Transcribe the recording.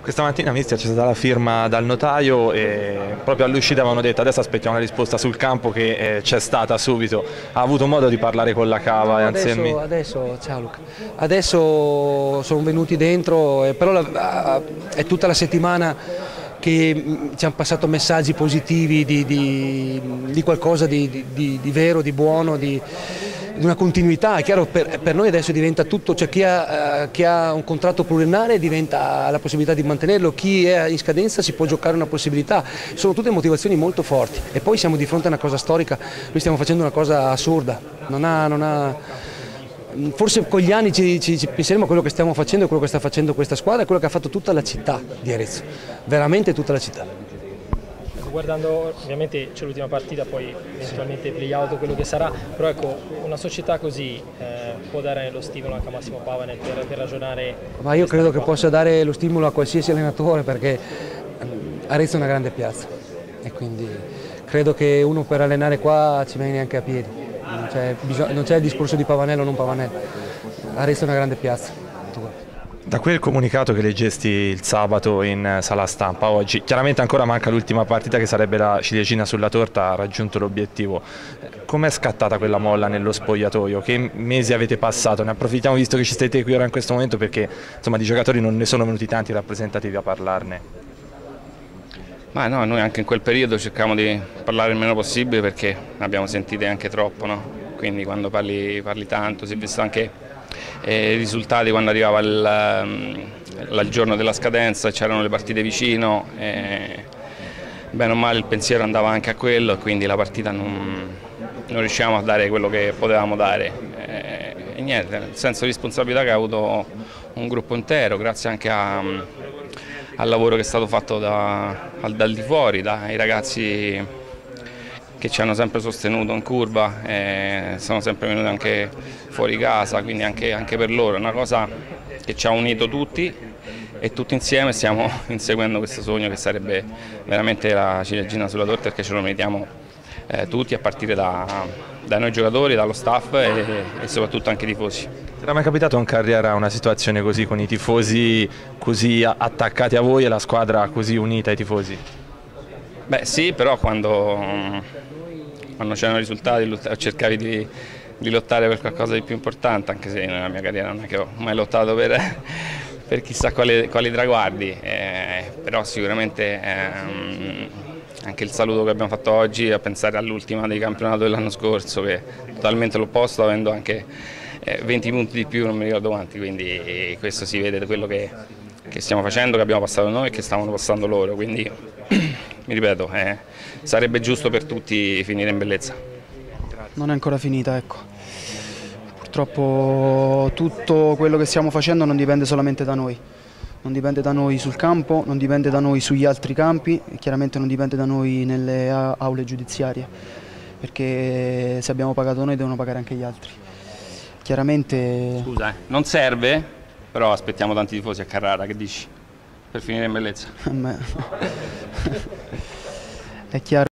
Questa mattina mister c'è stata la firma dal notaio e proprio all'uscita avevano detto adesso aspettiamo una risposta sul campo che eh, c'è stata subito. Ha avuto modo di parlare con la cava e Anselmi? Adesso, adesso, ciao Luca. Adesso sono venuti dentro, però la, è tutta la settimana che mm, ci hanno passato messaggi positivi di, di, di qualcosa di, di, vero, di buono, di, una continuità. È chiaro per, per noi adesso diventa tutto, cioè chi ha, uh, chi ha, un contratto pluriennale diventa la possibilità di mantenerlo, chi è in scadenza si può giocare una possibilità. Sono tutte motivazioni molto forti e poi siamo di fronte a una cosa storica, noi stiamo facendo una cosa assurda. Non ha, non ha, forse con gli anni ci, ci, ci, penseremo a quello che stiamo facendo, quello che sta facendo questa squadra e quello che ha fatto tutta la città di Arezzo, veramente tutta la città. Ecco, guardando, ovviamente c'è l'ultima partita, poi eventualmente play out quello che sarà, però ecco, una società così eh, può dare lo stimolo anche a Massimo Pavanel per, per ragionare? Ma io credo che possa dare lo stimolo a qualsiasi allenatore perché ehm, Arezzo è una grande piazza e quindi credo che uno per allenare qua ci viene anche a piedi non c'è, il discorso di Pavanello o non Pavanello, Arezzo è una grande piazza. Da quel comunicato che leggesti il sabato in sala stampa oggi, chiaramente ancora manca l'ultima partita che sarebbe la ciliegina sulla torta, ha raggiunto l'obiettivo. Com'è scattata quella molla nello spogliatoio? Che mesi avete passato? Ne approfittiamo visto che ci siete qui ora in questo momento perché insomma, di giocatori non ne sono venuti tanti rappresentativi a parlarne. Ma no, noi anche in quel periodo cerchiamo di parlare il meno possibile perché abbiamo sentite anche troppo, no? quindi quando parli, parli, tanto, si è visto anche eh, i risultati quando arrivava il, il giorno della scadenza, c'erano le partite vicino, eh, bene o male il pensiero andava anche a quello e quindi la partita non, non riuscivamo a dare quello che potevamo dare. Eh, e niente, il senso di responsabilità che ha avuto un gruppo intero, grazie anche a al lavoro che è stato fatto da, dal di fuori, dai ragazzi che ci hanno sempre sostenuto in curva, e sono sempre venuti anche fuori casa, quindi anche, anche per loro è una cosa che ci ha unito tutti e tutti insieme stiamo inseguendo questo sogno che sarebbe veramente la ciliegina sulla torta perché ce lo meritiamo eh, tutti a partire da, da, noi giocatori, dallo staff e, e soprattutto anche i tifosi. Era mai capitato in carriera una situazione così con i tifosi così attaccati a voi e la squadra così unita ai tifosi? Beh sì, però quando, quando c'erano risultati cercavi di, di, lottare per qualcosa di più importante, anche se nella mia carriera non è che ho mai lottato per, per chissà quali, quali traguardi, eh, però sicuramente ehm, anche il saluto che abbiamo fatto oggi a pensare all'ultima del campionato dell'anno scorso che è totalmente l'opposto avendo anche 20 eh, punti di più non mi ricordo quanti quindi questo si vede da quello che, che, stiamo facendo, che abbiamo passato noi e che stavano passando loro quindi mi ripeto eh, sarebbe giusto per tutti finire in bellezza non è ancora finita ecco purtroppo tutto quello che stiamo facendo non dipende solamente da noi non dipende da noi sul campo, non dipende da noi sugli altri campi e chiaramente non dipende da noi nelle aule giudiziarie, perché se abbiamo pagato noi devono pagare anche gli altri. Chiaramente... Scusa, eh, non serve, però aspettiamo tanti tifosi a Carrara, che dici? Per finire in bellezza. È chiaro.